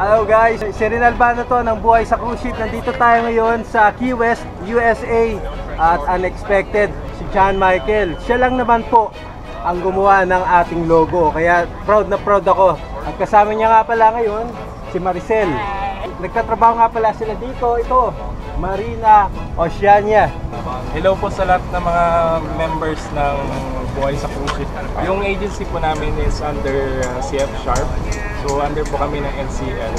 Hello guys, si Rinal Bano to ng Buhay sa Cruise Ship. Nandito tayo ngayon sa Key West, USA at unexpected si John Michael. Siya lang naman po ang gumawa ng ating logo. Kaya proud na proud ako. At kasama niya nga pala ngayon si Maricel. Nagkatrabaho nga pala sila dito. Ito, Marina Oceania. Hello po sa lahat ng mga members ng Buhay sa Cruise Ship. Yung agency po namin is under uh, CF Sharp. So under po kami ng NCL.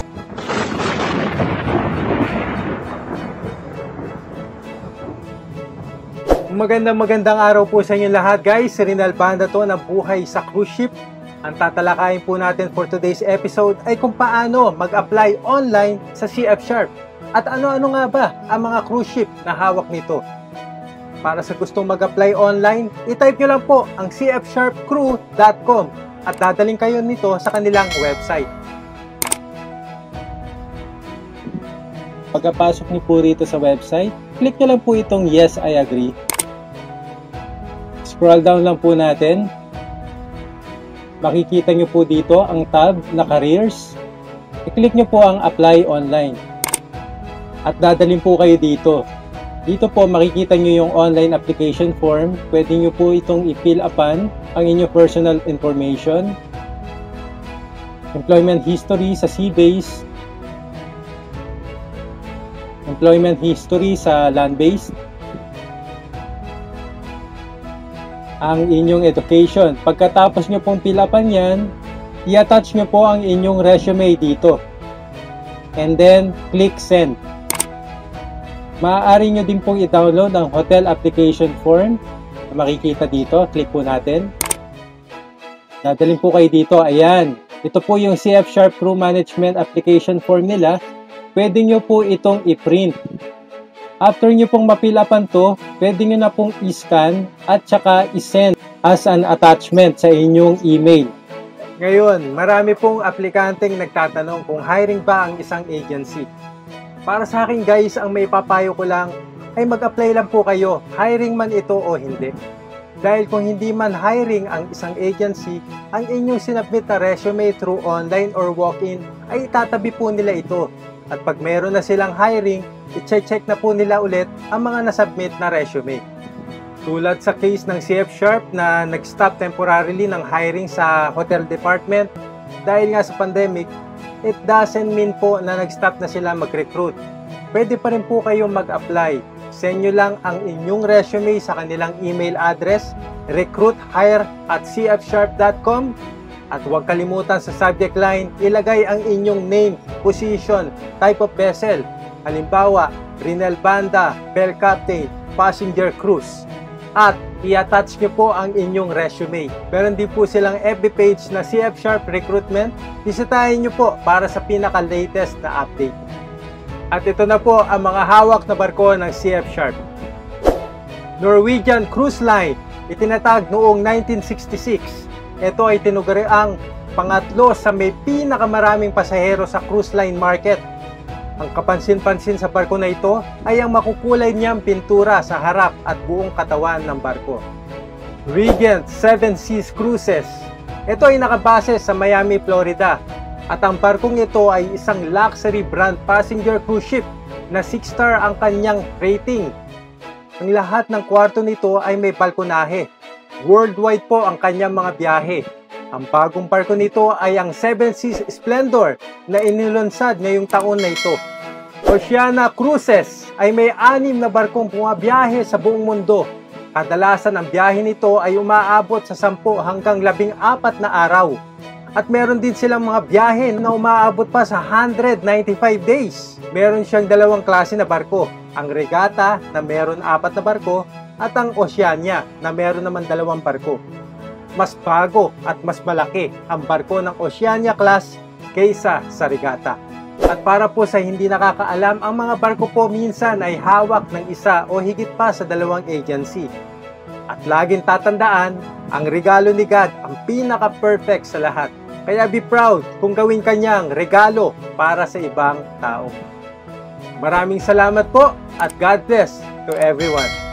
Magandang magandang araw po sa inyo lahat guys. Si Rinal Banda to ng Buhay sa Cruise Ship. Ang tatalakayin po natin for today's episode ay kung paano mag-apply online sa CF Sharp. At ano-ano nga ba ang mga cruise ship na hawak nito? Para sa gustong mag-apply online, itype nyo lang po ang cfsharpcrew.com at dadaling kayo nito sa kanilang website. Pagkapasok niyo po rito sa website, click nyo lang po itong Yes, I agree. Scroll down lang po natin. Makikita nyo po dito ang tab na Careers. I-click nyo po ang Apply Online. At dadalhin po kayo dito. Dito po makikita nyo yung online application form. Pwede nyo po itong i-fill upan ang inyong personal information. Employment history sa C-Base. Employment history sa land-based. Ang inyong education. Pagkatapos nyo pong fill upan yan, i-attach nyo po ang inyong resume dito. And then, click send. Maaari nyo din pong i-download ang hotel application form na makikita dito. Click po natin. Dadalhin po kayo dito. Ayan. Ito po yung CF Sharp Crew Management application form nila. Pwede nyo po itong i-print. After nyo pong mapilapan to, pwede nyo na pong i-scan at saka i-send as an attachment sa inyong email. Ngayon, marami pong aplikanteng nagtatanong kung hiring ba ang isang agency. Para sa akin guys, ang may papayo ko lang ay mag-apply lang po kayo, hiring man ito o hindi. Dahil kung hindi man hiring ang isang agency, ang inyong sinabmit na resume through online or walk-in ay itatabi po nila ito. At pag meron na silang hiring, i-check na po nila ulit ang mga nasubmit na resume. Tulad sa case ng CF Sharp na nag-stop temporarily ng hiring sa hotel department dahil nga sa pandemic, it doesn't mean po na nag-stop na sila mag-recruit. Pwede pa rin po kayong mag-apply. Send nyo lang ang inyong resume sa kanilang email address, recruithire at cfsharp.com at huwag kalimutan sa subject line, ilagay ang inyong name, position, type of vessel. Halimbawa, Rinel Banda, Bell Captain, Passenger Cruise. At i-attach nyo po ang inyong resume. Meron din po silang FB page na CF Sharp Recruitment. Bisitahin nyo po para sa pinaka-latest na update. At ito na po ang mga hawak na barko ng CF Sharp. Norwegian Cruise Line, itinatag noong 1966. Ito ay tinugari ang pangatlo sa may pinakamaraming pasahero sa cruise line market. Ang kapansin-pansin sa barko na ito ay ang makukulay niyang pintura sa harap at buong katawan ng barko. Regent Seven Seas Cruises. Ito ay nakabase sa Miami, Florida. At ang barkong ito ay isang luxury brand passenger cruise ship na 6-star ang kanyang rating. Ang lahat ng kwarto nito ay may balkonahe. Worldwide po ang kanyang mga biyahe. Ang bagong barko nito ay ang Seven Seas Splendor na inilunsad ngayong taon na ito. Oceana Cruises ay may anim na barkong pumabiyahe sa buong mundo. Kadalasan ang biyahe nito ay umaabot sa 10 hanggang 14 na araw. At meron din silang mga biyahe na umaabot pa sa 195 days. Meron siyang dalawang klase na barko. Ang Regata na meron apat na barko at ang Oceania na meron naman dalawang barko. Mas bago at mas malaki ang barko ng Oceania class kaysa sa Regata. At para po sa hindi nakakaalam, ang mga barko po minsan ay hawak ng isa o higit pa sa dalawang agency. At laging tatandaan, ang regalo ni God ang pinaka-perfect sa lahat. Kaya be proud kung gawin kanyang regalo para sa ibang tao. Maraming salamat po at God bless to everyone.